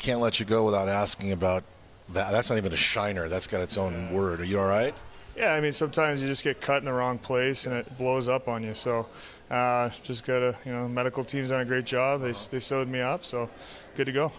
can't let you go without asking about that. That's not even a shiner. That's got its own word. Are you all right? Yeah, I mean sometimes you just get cut in the wrong place and it blows up on you. So uh, just gotta, you know, medical team's done a great job. They they sewed me up, so good to go.